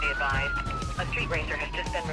Be advised, a street racer has just been